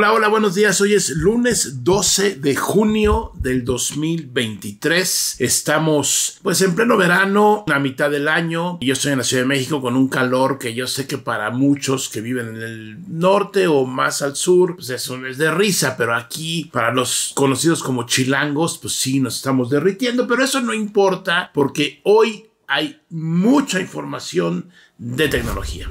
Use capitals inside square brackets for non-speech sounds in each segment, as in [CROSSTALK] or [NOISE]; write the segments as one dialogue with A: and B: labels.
A: Hola, hola, buenos días. Hoy es lunes 12 de junio del 2023. Estamos pues en pleno verano, a mitad del año. Yo estoy en la Ciudad de México con un calor que yo sé que para muchos que viven en el norte o más al sur, pues eso es de risa, pero aquí para los conocidos como chilangos, pues sí nos estamos derritiendo, pero eso no importa porque hoy hay mucha información de tecnología.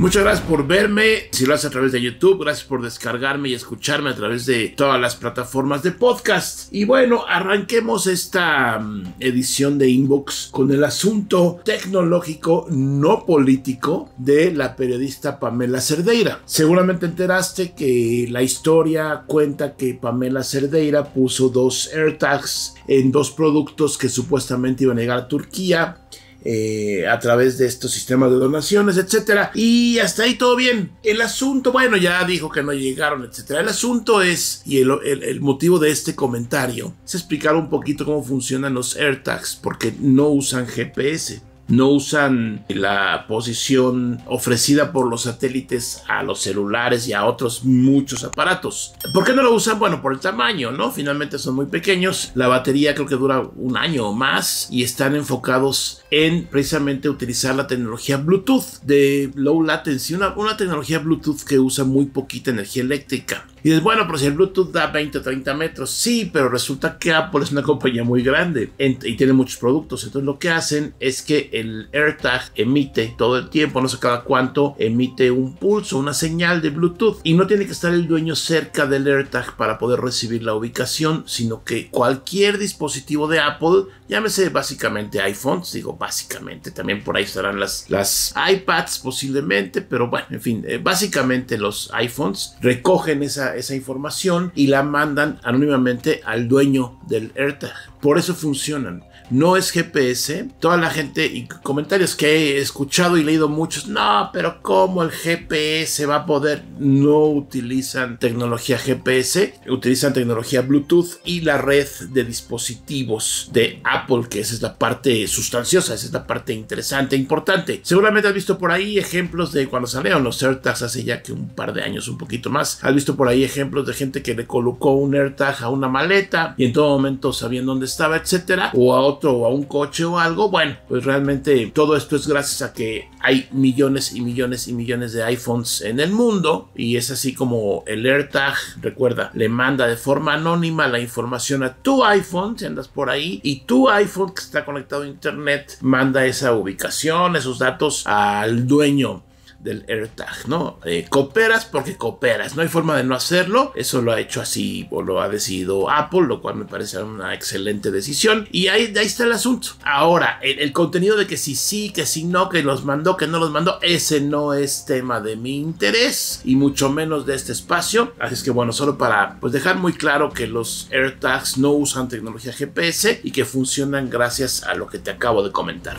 A: Muchas gracias por verme. Si lo haces a través de YouTube, gracias por descargarme y escucharme a través de todas las plataformas de podcast. Y bueno, arranquemos esta mm, edición de Inbox con el asunto tecnológico no político de la periodista Pamela Cerdeira. Seguramente enteraste que la historia cuenta que Pamela Cerdeira puso dos AirTags en dos productos que supuestamente iban a llegar a Turquía eh, a través de estos sistemas de donaciones, etcétera. Y hasta ahí todo bien. El asunto, bueno, ya dijo que no llegaron, etcétera. El asunto es, y el, el motivo de este comentario, es explicar un poquito cómo funcionan los AirTags, porque no usan GPS no usan la posición ofrecida por los satélites a los celulares y a otros muchos aparatos. ¿Por qué no lo usan? Bueno, por el tamaño, ¿no? Finalmente son muy pequeños. La batería creo que dura un año o más y están enfocados en precisamente utilizar la tecnología Bluetooth de low latency, una, una tecnología Bluetooth que usa muy poquita energía eléctrica. Y dices, bueno, pero si el Bluetooth da 20 o 30 metros, sí, pero resulta que Apple es una compañía muy grande y tiene muchos productos. Entonces lo que hacen es que el AirTag emite todo el tiempo, no sé cada cuánto, emite un pulso, una señal de Bluetooth. Y no tiene que estar el dueño cerca del AirTag para poder recibir la ubicación, sino que cualquier dispositivo de Apple, llámese básicamente iPhones, digo básicamente, también por ahí estarán las, las iPads posiblemente, pero bueno, en fin, eh, básicamente los iPhones recogen esa esa, información y la mandan anónimamente al dueño del AirTag. Por eso funcionan no es GPS. Toda la gente y comentarios que he escuchado y leído muchos, no, pero ¿cómo el GPS va a poder? No utilizan tecnología GPS, utilizan tecnología Bluetooth y la red de dispositivos de Apple, que esa es la parte sustanciosa, esa es la parte interesante, importante. Seguramente has visto por ahí ejemplos de cuando salieron los AirTags hace ya que un par de años, un poquito más. Has visto por ahí ejemplos de gente que le colocó un AirTag a una maleta y en todo momento sabían dónde estaba, etcétera, o a otro o a un coche o algo, bueno, pues realmente todo esto es gracias a que hay millones y millones y millones de iPhones en el mundo y es así como el AirTag, recuerda, le manda de forma anónima la información a tu iPhone si andas por ahí y tu iPhone que está conectado a internet manda esa ubicación, esos datos al dueño del AirTag, ¿no? Eh, cooperas porque cooperas, no hay forma de no hacerlo, eso lo ha hecho así o lo ha decidido Apple, lo cual me parece una excelente decisión y ahí, está el asunto. Ahora, el, contenido de que si sí, que si no, que los mandó, que no los mandó, ese no es tema de mi interés y mucho menos de este espacio, así es que bueno, solo para pues dejar muy claro que los AirTags no usan tecnología GPS y que funcionan gracias a lo que te acabo de comentar.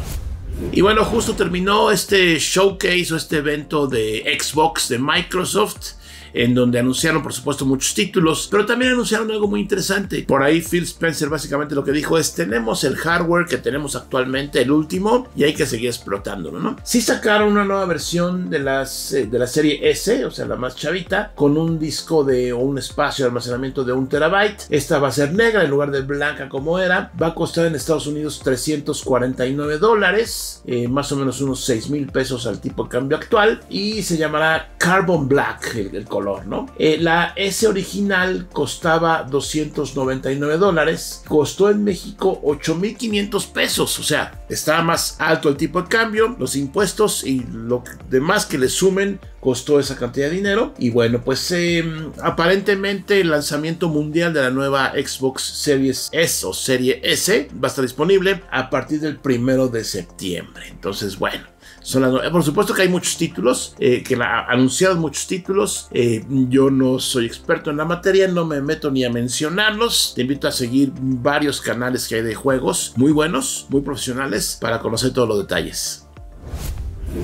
A: Y bueno, justo terminó este showcase o este evento de Xbox de Microsoft en donde anunciaron por supuesto muchos títulos, pero también anunciaron algo muy interesante. Por ahí Phil Spencer básicamente lo que dijo es tenemos el hardware que tenemos actualmente, el último, y hay que seguir explotándolo, ¿no? Sí sacaron una nueva versión de, las, eh, de la serie S, o sea, la más chavita, con un disco de o un espacio de almacenamiento de un terabyte. Esta va a ser negra en lugar de blanca como era. Va a costar en Estados Unidos 349 dólares, eh, más o menos unos 6 mil pesos al tipo de cambio actual, y se llamará Carbon Black, el color Eh, la S original costaba 299 dólares, costó en México 8.500 pesos, o sea, estaba más alto el tipo de cambio, los impuestos y lo demás que le sumen costó esa cantidad de dinero. Y bueno, pues em, aparentemente el lanzamiento mundial de la nueva Xbox Series S o Serie S va a estar disponible a partir del primero de septiembre. Entonces, bueno, por supuesto que hay muchos títulos, eh, que la, anunciados muchos títulos. Eh, yo no soy experto en la materia, no me meto ni a mencionarlos. Te invito a seguir varios canales que hay de juegos muy buenos, muy profesionales, para conocer todos los detalles.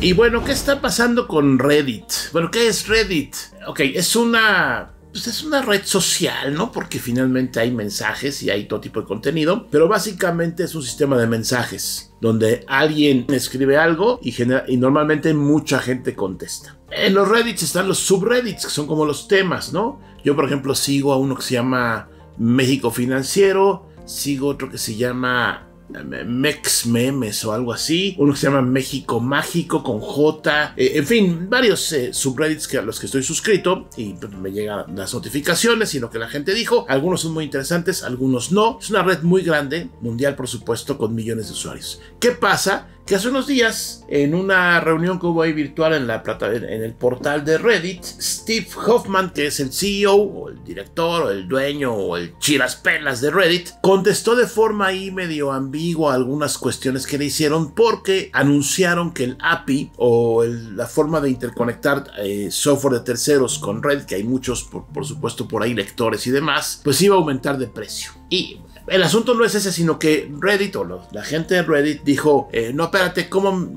A: Y bueno, ¿qué está pasando con Reddit? Bueno, ¿qué es Reddit? Ok, es una pues es una red social, ¿no? Porque finalmente hay mensajes y hay todo tipo de contenido, pero básicamente es un sistema de mensajes donde alguien escribe algo y, y normalmente mucha gente contesta. En los Reddits están los subreddits, que son como los temas, ¿no? Yo, por ejemplo, sigo a uno que se llama México Financiero, sigo otro que se llama Mex Memes o algo así. Uno que se llama México Mágico con J. Eh, en fin, varios eh, subreddits que a los que estoy suscrito y pues, me llegan las notificaciones y lo que la gente dijo. Algunos son muy interesantes, algunos no. Es una red muy grande, mundial por supuesto, con millones de usuarios. ¿Qué pasa? Que hace unos días, en una reunión que hubo ahí virtual en, la plata, en el portal de Reddit, Steve Hoffman, que es el CEO, o el director, o el dueño, o el chiraspelas de Reddit, contestó de forma ahí medio ambigua algunas cuestiones que le hicieron porque anunciaron que el API o la forma de interconectar eh, software de terceros con Reddit, que hay muchos, por, por supuesto, por ahí lectores y demás, pues iba a aumentar de precio. Y el asunto no es ese, sino que Reddit o la gente de Reddit dijo, eh, no, espérate, ¿cómo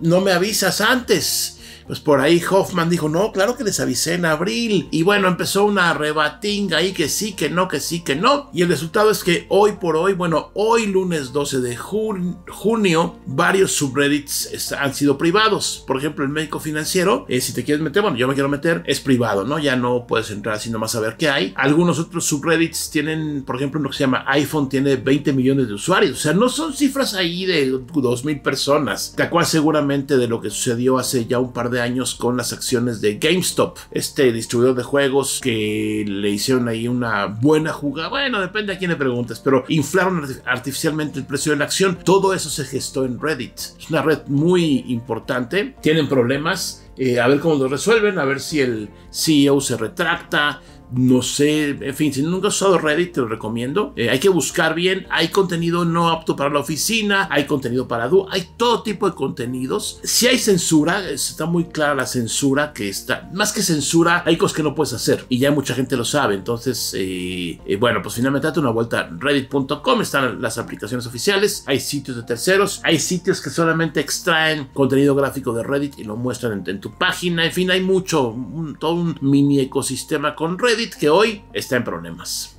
A: no me avisas antes? Pues por ahí Hoffman dijo, no, claro que les avisé en abril. Y bueno, empezó una rebatinga ahí que sí, que no, que sí, que no. Y el resultado es que hoy por hoy, bueno, hoy lunes 12 de junio, varios subreddits han sido privados. Por ejemplo, el médico financiero, eh, si te quieres meter, bueno, yo me quiero meter, es privado, ¿no? Ya no puedes entrar así nomás a ver qué hay. Algunos otros subreddits tienen, por ejemplo, uno que se llama iPhone, tiene 20 millones de usuarios. O sea, no son cifras ahí de 2.000 personas. Te acuerdas seguramente de lo que sucedió hace ya un par de años con las acciones de GameStop, este distribuidor de juegos que le hicieron ahí una buena jugada. Bueno, depende a quién le preguntes, pero inflaron artificialmente el precio de la acción. Todo eso se gestó en Reddit. Es una red muy importante. Tienen problemas. Eh, a ver cómo lo resuelven, a ver si el CEO se retracta, no sé, en fin, si nunca has usado Reddit, te lo recomiendo. Eh, hay que buscar bien. Hay contenido no apto para la oficina, hay contenido para du, hay todo tipo de contenidos. Si hay censura, está muy clara la censura que está. Más que censura, hay cosas que no puedes hacer y ya mucha gente lo sabe. Entonces, eh, eh, bueno, pues finalmente date una vuelta. Reddit.com están las aplicaciones oficiales, hay sitios de terceros, hay sitios que solamente extraen contenido gráfico de Reddit y lo muestran en, tu página. En fin, hay mucho, todo un mini ecosistema con Reddit que hoy está en problemas.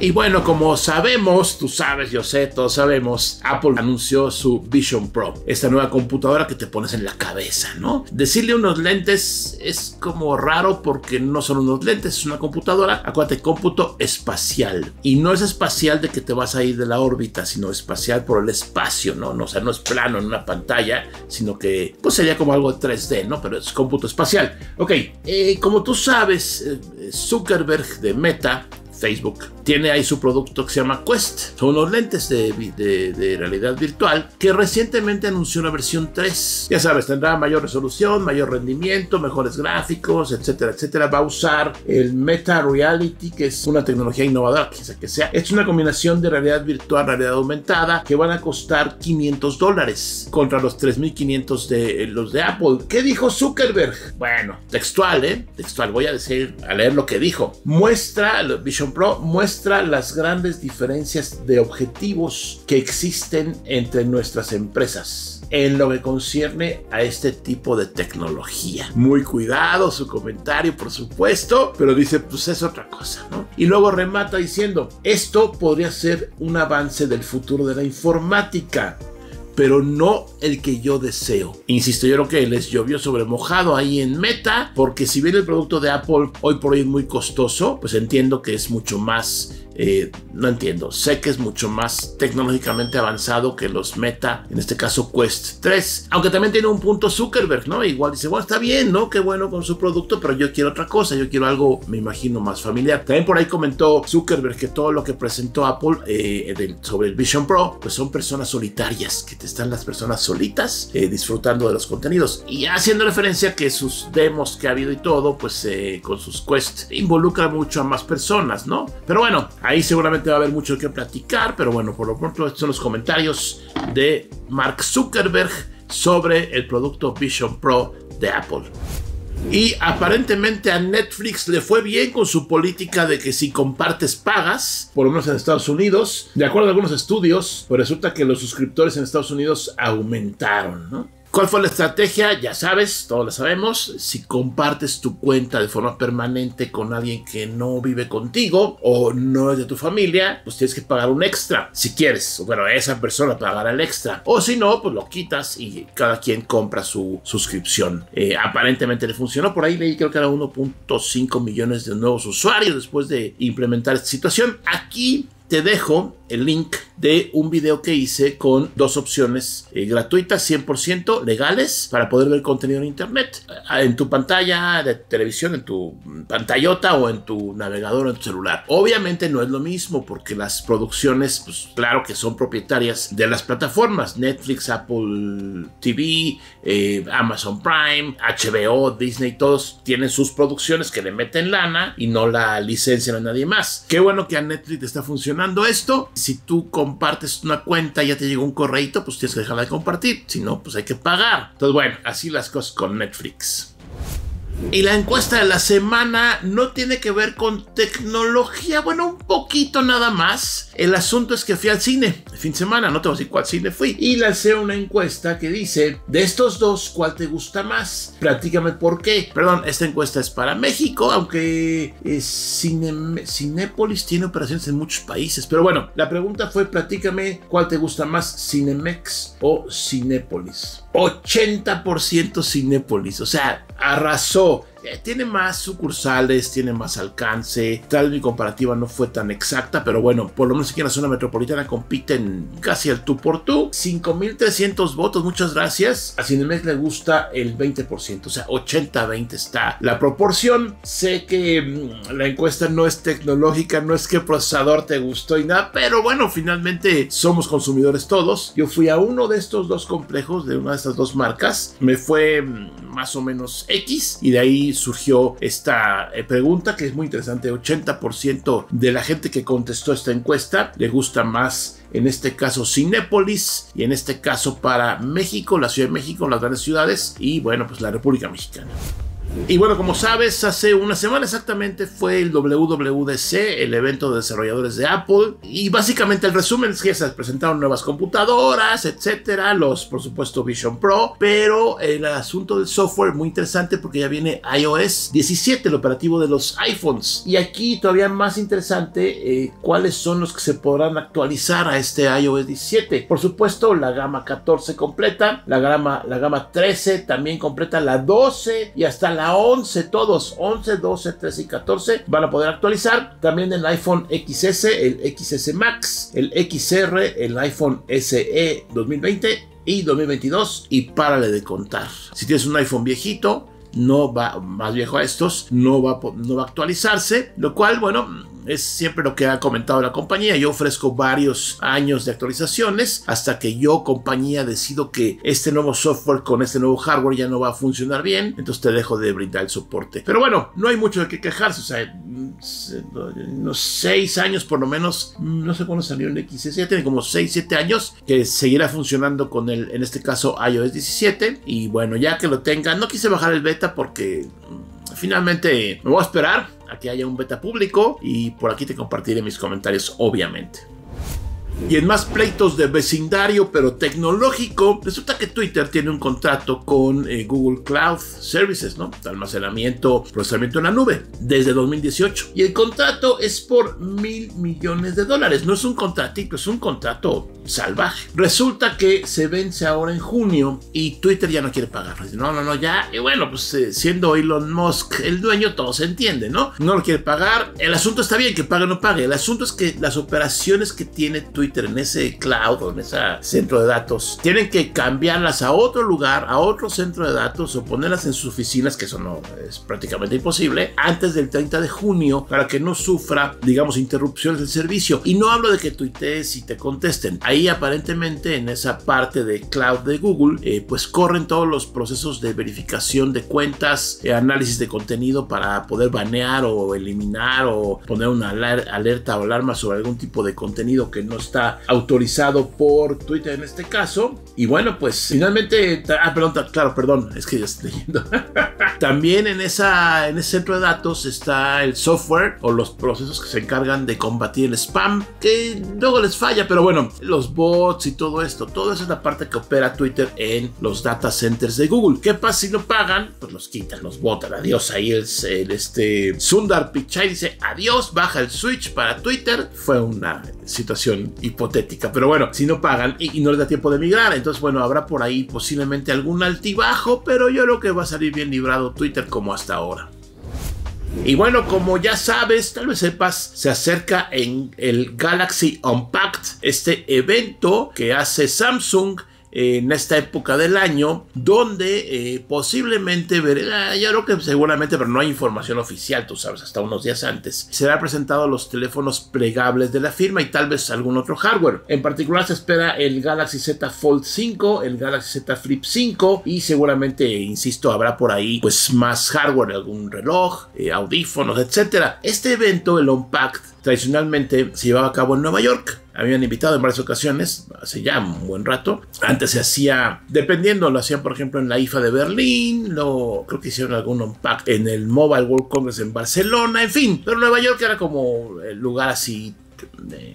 A: Y bueno, como sabemos, tú sabes, yo sé, todos sabemos, Apple anunció su Vision Pro, esta nueva computadora que te pones en la cabeza, ¿no? Decirle unos lentes es como raro porque no son unos lentes, es una computadora, acuérdate, cómputo espacial. Y no es espacial de que te vas a ir de la órbita, sino espacial por el espacio, ¿no? o sea, no es plano en una pantalla, sino que pues sería como algo 3D, ¿no? Pero es cómputo espacial. Ok, eh, como tú sabes, eh, Zuckerberg de Meta Facebook. Tiene ahí su producto que se llama Quest. Son unos lentes de, realidad virtual que recientemente anunció una versión 3. Ya sabes, tendrá mayor resolución, mayor rendimiento, mejores gráficos, etcétera, etcétera. Va a usar el Meta Reality, que es una tecnología innovadora, que sea que sea. Es una combinación de realidad virtual, realidad aumentada, que van a costar 500 dólares contra los 3.500 de los de Apple. ¿Qué dijo Zuckerberg? Bueno, textual, ¿eh? Textual. Voy a decir, a leer lo que dijo. Muestra Vision Muestra las grandes diferencias de objetivos que existen entre nuestras empresas en lo que concierne a este tipo de tecnología. Muy cuidado su comentario, por supuesto, pero dice, pues es otra cosa, ¿no? Y luego remata diciendo, esto podría ser un avance del futuro de la informática pero no el que yo deseo. Insisto, yo creo que les llovió sobre mojado ahí en Meta, porque si bien el producto de Apple hoy por hoy es muy costoso, pues entiendo que es mucho más eh, no entiendo. Sé que es mucho más tecnológicamente avanzado que los Meta, en este caso Quest 3. Aunque también tiene un punto Zuckerberg, ¿no? Igual dice, bueno, está bien, ¿no? Qué bueno con su producto, pero yo quiero otra cosa, yo quiero algo, me imagino, más familiar. También por ahí comentó Zuckerberg que todo lo que presentó Apple eh, sobre el Vision Pro, pues son personas solitarias, que te están las personas solitas eh, disfrutando de los contenidos. Y haciendo referencia que sus demos que ha habido y todo, pues con sus Quest involucra mucho a más personas, ¿no? Pero bueno, Ahí seguramente va a haber mucho que platicar, pero bueno, por lo pronto estos son los comentarios de Mark Zuckerberg sobre el producto Vision Pro de Apple. Y aparentemente a Netflix le fue bien con su política de que si compartes pagas, por lo menos en Estados Unidos. De acuerdo a algunos estudios, pues resulta que los suscriptores en Estados Unidos aumentaron, ¿no? ¿Cuál fue la estrategia? Ya sabes, todos lo sabemos. Si compartes tu cuenta de forma permanente con alguien que no vive contigo o no es de tu familia, pues tienes que pagar un extra. Si quieres, bueno, esa persona pagará el extra. O si no, pues lo quitas y cada quien compra su suscripción. Eh, aparentemente le funcionó. Por ahí leí creo que era 1.5 millones de nuevos usuarios después de implementar esta situación. Aquí te dejo el link de un video que hice con dos opciones eh, gratuitas 100% legales para poder ver contenido en internet eh, en tu pantalla de televisión en tu pantallota o en tu navegador o en tu celular. Obviamente no es lo mismo porque las producciones pues claro que son propietarias de las plataformas Netflix Apple TV eh, Amazon Prime HBO Disney todos tienen sus producciones que le meten lana y no la licencian a nadie más. Qué bueno que a Netflix está funcionando esto si tú compartes una cuenta y ya te llegó un correito, pues tienes que dejarla de compartir. Si no, pues hay que pagar. Entonces, bueno, así las cosas con Netflix. Y la encuesta de la semana no tiene que ver con tecnología, bueno, un poquito nada más. El asunto es que fui al cine el fin de semana, no te voy a decir cuál cine fui, y lancé una encuesta que dice, de estos dos, ¿cuál te gusta más? Platícame por qué. Perdón, esta encuesta es para México, aunque eh, Cinépolis tiene operaciones en muchos países. Pero bueno, la pregunta fue, platícame cuál te gusta más, Cinemex o Cinépolis. 80% Cinépolis, o sea, arrasó eh, tiene más sucursales, tiene más alcance. Tal mi comparativa no fue tan exacta, pero bueno, por lo menos aquí en la zona metropolitana compiten casi al tú por tú. 5300 votos, muchas gracias. A Cinemex le gusta el 20%, o sea, 80-20 está la proporción. Sé que mm, la encuesta no es tecnológica, no es que procesador te gustó y nada, pero bueno, finalmente somos consumidores todos. Yo fui a uno de estos dos complejos, de una de estas dos marcas, me fue mm, más o menos X y de ahí surgió esta eh, pregunta que es muy interesante. 80% de la gente que contestó esta encuesta le gusta más en este caso Cinépolis y en este caso para México, la Ciudad de México, las grandes ciudades y bueno, pues la República Mexicana. Y bueno, como sabes, hace una semana exactamente fue el WWDC, el evento de desarrolladores de Apple. Y básicamente el resumen es que se presentaron nuevas computadoras, etcétera, los por supuesto Vision Pro. Pero el asunto del software muy interesante porque ya viene iOS 17, el operativo de los iPhones. Y aquí todavía más interesante, eh, cuáles son los que se podrán actualizar a este iOS 17. Por supuesto, la gama 14 completa, la gama, la gama 13 también completa, la 12 y hasta la 11, todos, 11, 12, 13 y 14 van a poder actualizar. También el iPhone XS, el XS Max, el XR, el iPhone SE 2020 y 2022 y párale de contar. Si tienes un iPhone viejito, no va más viejo a estos, no va, no va a actualizarse, lo cual, bueno, es siempre lo que ha comentado la compañía. Yo ofrezco varios años de actualizaciones hasta que yo, compañía, decido que este nuevo software con este nuevo hardware ya no va a funcionar bien. Entonces te dejo de brindar el soporte. Pero bueno, no hay mucho de qué quejarse. O sea, unos 6 años por lo menos, no sé cuándo salió el XS, ya tiene como 6, 7 años que seguirá funcionando con el, en este caso, iOS 17. Y bueno, ya que lo tenga, no quise bajar el beta porque mm, finalmente me voy a esperar a que haya un beta público y por aquí te compartiré mis comentarios obviamente. Y en más pleitos de vecindario pero tecnológico, resulta que Twitter tiene un contrato con eh, Google Cloud Services, ¿no? Almacenamiento, procesamiento en la nube, desde 2018. Y el contrato es por mil millones de dólares. No es un contratito, es un contrato salvaje. Resulta que se vence ahora en junio y Twitter ya no quiere pagar. No, no, no, ya. Y bueno, pues eh, siendo Elon Musk el dueño, todo se entiende, ¿no? No lo quiere pagar. El asunto está bien, que pague o no pague. El asunto es que las operaciones que tiene Twitter en ese cloud o en ese centro de datos tienen que cambiarlas a otro lugar, a otro centro de datos o ponerlas en sus oficinas, que eso no es prácticamente imposible, antes del 30 de junio para que no sufra, digamos, interrupciones del servicio. Y no hablo de que tuitees y te contesten. Ahí aparentemente en esa parte de cloud de Google, eh, pues corren todos los procesos de verificación de cuentas, eh, análisis de contenido para poder banear o eliminar o poner una alerta o alarma sobre algún tipo de contenido que no está está autorizado por Twitter en este caso. Y bueno, pues finalmente, ah, perdón, claro, perdón, es que ya estoy leyendo. [LAUGHS] También en, esa, en ese centro de datos está el software o los procesos que se encargan de combatir el spam, que luego les falla, pero bueno, los bots y todo esto, todo eso es la parte que opera Twitter en los data centers de Google. ¿Qué pasa si no pagan? Pues los quitan, los botan, adiós. Ahí el, el este Sundar Pichai dice adiós, baja el switch para Twitter. Fue una situación hipotética, pero bueno, si no pagan y, no les da tiempo de migrar, entonces bueno, habrá por ahí posiblemente algún altibajo, pero yo creo que va a salir bien librado Twitter como hasta ahora. Y bueno, como ya sabes, tal vez sepas, se acerca en el Galaxy Unpacked, este evento que hace Samsung en esta época del año, donde eh, posiblemente veré, ah, yo creo que seguramente, pero no hay información oficial, tú sabes, hasta unos días antes, será presentado los teléfonos plegables de la firma y tal vez algún otro hardware. En particular se espera el Galaxy Z Fold 5, el Galaxy Z Flip 5 y seguramente, insisto, habrá por ahí pues más hardware, algún reloj, eh, audífonos, etcétera. Este evento, el Unpacked, tradicionalmente se llevaba a cabo en Nueva York habían invitado en varias ocasiones, hace ya un buen rato. Antes se hacía, dependiendo, lo hacían por ejemplo en la IFA de Berlín, lo, creo que hicieron algún unpack en el Mobile World Congress en Barcelona, en fin. Pero Nueva York era como el lugar así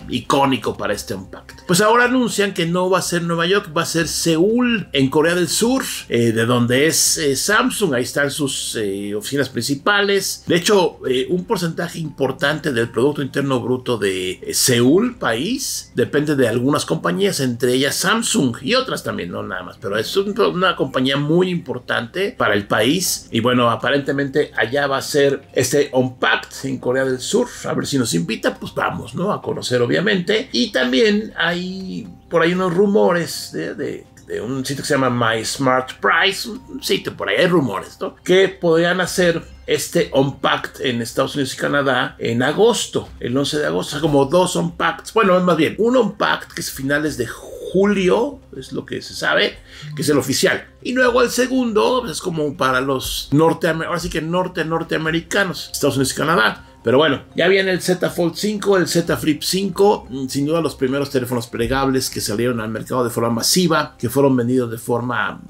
A: icónico para este Unpacked. Pues ahora anuncian que no va a ser Nueva York, va a ser Seúl, en Corea del Sur, eh, de donde es eh, Samsung. Ahí están sus eh, oficinas principales. De hecho, un porcentaje importante del Producto Interno Bruto de Seúl, país, depende de algunas compañías, entre ellas Samsung y otras también, no nada más, pero es una compañía muy importante para el país. Y bueno, aparentemente allá va a ser este Unpacked en Corea del Sur. A ver si nos invita, pues vamos, ¿no? A conocer obviamente. Y también hay por ahí unos rumores de, un sitio que se llama My Smart Price, un sitio por ahí, hay rumores, ¿no? Que podrían hacer este Unpacked en Estados Unidos y Canadá en agosto, el 11 de agosto, como dos Unpacked, bueno, más bien, un Unpacked que es finales de julio, es lo que se sabe, que es el oficial. Y luego el segundo pues, es como para los norteamericanos, ahora sí que norte norteamericanos, Estados Unidos y Canadá. Pero bueno, ya viene el Z Fold 5, el Z Flip 5, mm, sin duda los primeros teléfonos plegables que salieron al mercado de forma masiva, que fueron vendidos de forma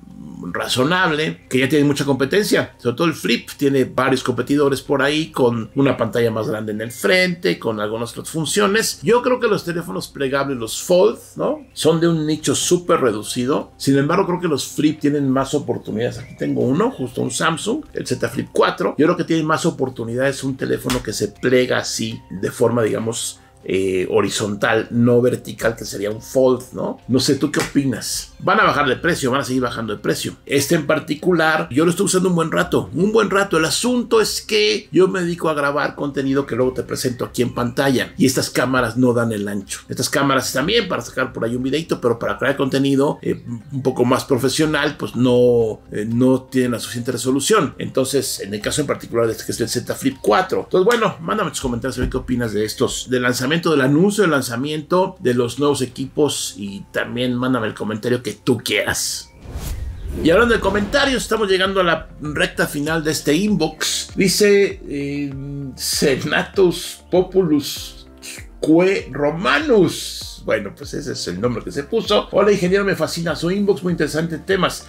A: razonable, que ya tiene mucha competencia. Sobre todo el Flip tiene varios competidores por ahí con una pantalla más grande en el frente, con algunas otras funciones. Yo creo que los teléfonos plegables, los Fold, ¿no? Son de un nicho súper reducido. Sin embargo, creo que los Flip tienen más oportunidades. Aquí tengo uno, justo un Samsung, el Z Flip 4. Yo creo que tiene más oportunidades un teléfono que se plega así de forma, digamos, eh, horizontal, no vertical, que sería un fold, ¿no? No sé, ¿tú qué opinas? Van a bajar de precio, van a seguir bajando de precio. Este en particular, yo lo estoy usando un buen rato, un buen rato. El asunto es que yo me dedico a grabar contenido que luego te presento aquí en pantalla y estas cámaras no dan el ancho. Estas cámaras también para sacar por ahí un videito, pero para crear contenido eh, un poco más profesional, pues no, eh, no tienen la suficiente resolución. Entonces, en el caso en particular de este que es el Z Flip 4. Entonces, bueno, mándame tus comentarios a ver qué opinas de estos, de lanzamiento del anuncio del lanzamiento de los nuevos equipos y también mándame el comentario que tú quieras. Y hablando de comentarios, estamos llegando a la recta final de este inbox. Dice eh, Senatus Populus Que Romanus. Bueno, pues ese es el nombre que se puso. Hola ingeniero, me fascina su inbox, muy interesante temas.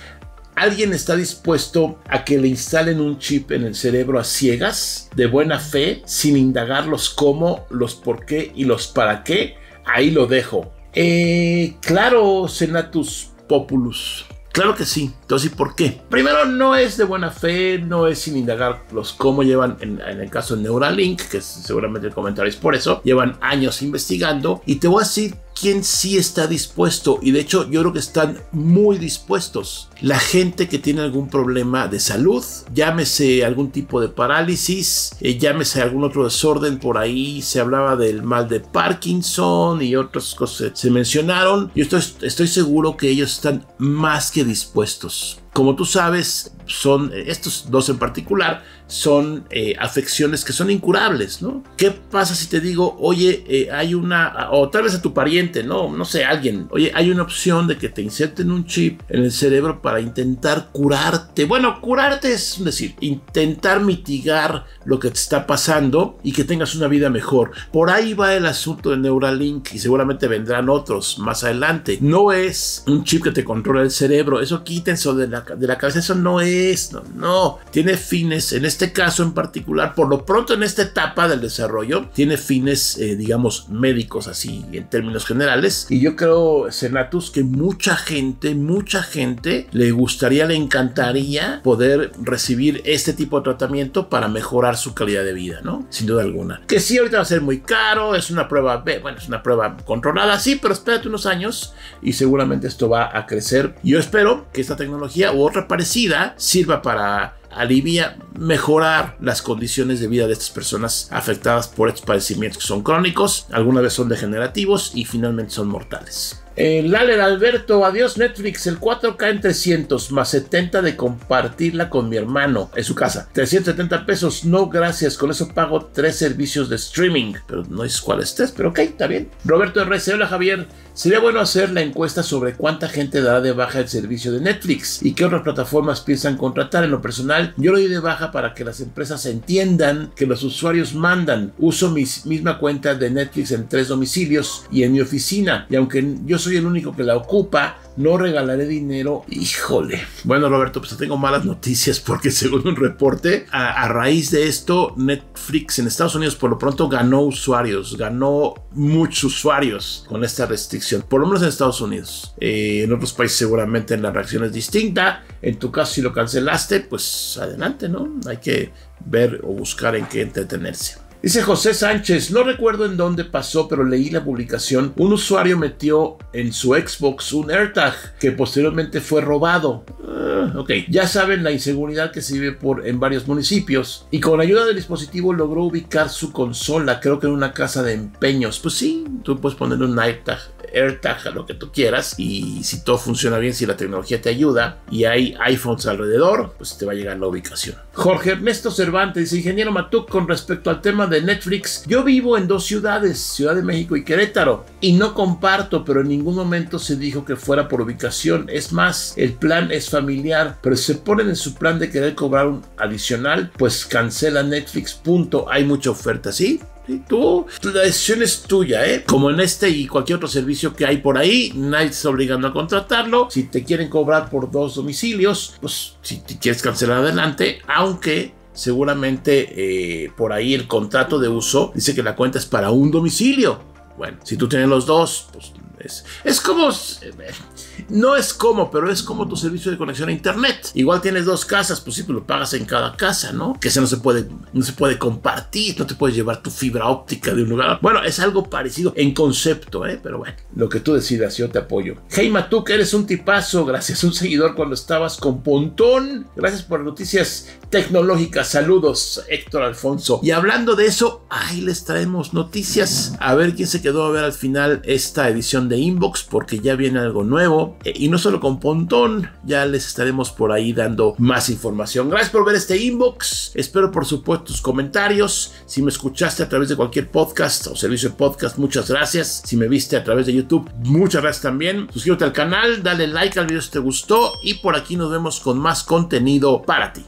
A: ¿Alguien está dispuesto a que le instalen un chip en el cerebro a ciegas, de buena fe, sin indagar los cómo, los por qué y los para qué? Ahí lo dejo. Eh, claro, Senatus Populus. Claro que sí. Entonces, ¿y por qué? Primero, no es de buena fe, no es sin indagar los cómo llevan, en, el caso de Neuralink, que seguramente es por eso, llevan años investigando. Y te voy a decir quién sí está dispuesto. Y de hecho, yo creo que están muy dispuestos. La gente que tiene algún problema de salud, llámese algún tipo de parálisis, eh, llámese algún otro desorden por ahí. Se hablaba del mal de Parkinson y otras cosas se mencionaron. Yo estoy, estoy seguro que ellos están más que dispuestos Como tú sabes, son estos dos en particular son eh, afecciones que son incurables, ¿no? ¿Qué pasa si te digo, oye, eh, hay una, o tal vez a tu pariente, no, no sé, alguien, oye, hay una opción de que te inserten un chip en el cerebro para intentar curarte? Bueno, curarte es decir, intentar mitigar lo que te está pasando y que tengas una vida mejor. Por ahí va el asunto de Neuralink y seguramente vendrán otros más adelante. No es un chip que te controla el cerebro, eso quítense de la, de la cabeza, eso no es, no, no, tiene fines en este caso en particular, por lo pronto en esta etapa del desarrollo, tiene fines, eh, digamos, médicos así en términos generales. Y yo creo, Senatus, que mucha gente, mucha gente le gustaría, le encantaría poder recibir este tipo de tratamiento para mejorar su calidad de vida, ¿no? Sin duda alguna. Que sí, ahorita va a ser muy caro, es una prueba, bueno, es una prueba controlada, sí, pero espérate unos años y seguramente esto va a crecer. Yo espero que esta tecnología u otra parecida sirva para alivia mejorar las condiciones de vida de estas personas afectadas por estos padecimientos que son crónicos, alguna vez son degenerativos y finalmente son mortales. Laler Alberto, adiós Netflix, el 4K en 300 más 70 de compartirla con mi hermano en su casa. 370 pesos, no gracias, con eso pago tres servicios de streaming, pero no es cuál estés, pero ok, está bien. Roberto RC, hola Javier, sería bueno hacer la encuesta sobre cuánta gente dará de baja el servicio de Netflix y qué otras plataformas piensan contratar. En lo personal, yo lo doy de baja para que las empresas entiendan que los usuarios mandan. Uso mi misma cuenta de Netflix en tres domicilios y en mi oficina, y aunque yo soy el único que la ocupa, no regalaré dinero. Híjole. Bueno, Roberto, pues tengo malas noticias porque [LAUGHS] según un reporte, a, raíz de esto, Netflix en Estados Unidos por lo pronto ganó usuarios, ganó muchos usuarios con esta restricción, por lo menos en Estados Unidos. Eh, en otros países seguramente la reacción es distinta. En tu caso, si lo cancelaste, pues adelante, ¿no? Hay que ver o buscar en qué entretenerse. Dice José Sánchez, no recuerdo en dónde pasó, pero leí la publicación. Un usuario metió en su Xbox un AirTag que posteriormente fue robado. Ah, ok, ya saben la inseguridad que se vive por, en varios municipios. Y con ayuda del dispositivo logró ubicar su consola, creo que en una casa de empeños. Pues sí, tú puedes ponerle un AirTag AirTag, lo que tú quieras. Y si todo funciona bien, si la tecnología te ayuda y hay iPhones alrededor, pues te va a llegar la ubicación. Jorge Ernesto Cervantes ingeniero Matuk, con respecto al tema de Netflix, yo vivo en dos ciudades, Ciudad de México y Querétaro, y no comparto, pero en ningún momento se dijo que fuera por ubicación. Es más, el plan es familiar, pero se ponen en su plan de querer cobrar un adicional, pues cancela Netflix, punto. Hay mucha oferta, ¿sí? Y tú, la decisión es tuya, ¿eh? Como en este y cualquier otro servicio que hay por ahí, nadie está obligando a contratarlo. Si te quieren cobrar por dos domicilios, pues si te quieres cancelar adelante, aunque seguramente eh, por ahí el contrato de uso dice que la cuenta es para un domicilio. Bueno, si tú tienes los dos, pues es, es como... Eh, no es como, pero es como tu servicio de conexión a internet. Igual tienes dos casas, pues sí, pues lo pagas en cada casa, ¿no? Que se no se puede, no se puede compartir, no te puedes llevar tu fibra óptica de un lugar. Bueno, es algo parecido en concepto, ¿eh? Pero bueno, lo que tú decidas, yo te apoyo. Hey Matuk, eres un tipazo, gracias, un seguidor cuando estabas con Pontón. Gracias por noticias tecnológicas. Saludos, Héctor Alfonso. Y hablando de eso, ahí les traemos noticias. A ver quién se quedó a ver al final esta edición de Inbox, porque ya viene algo nuevo eh, y no solo con Pontón, ya les estaremos por ahí dando más información. Gracias por ver este inbox. Espero por supuesto tus comentarios. Si me escuchaste a través de cualquier podcast o servicio de podcast, muchas gracias. Si me viste a través de YouTube, muchas gracias también. Suscríbete al canal, dale like al video si te gustó y por aquí nos vemos con más contenido para ti.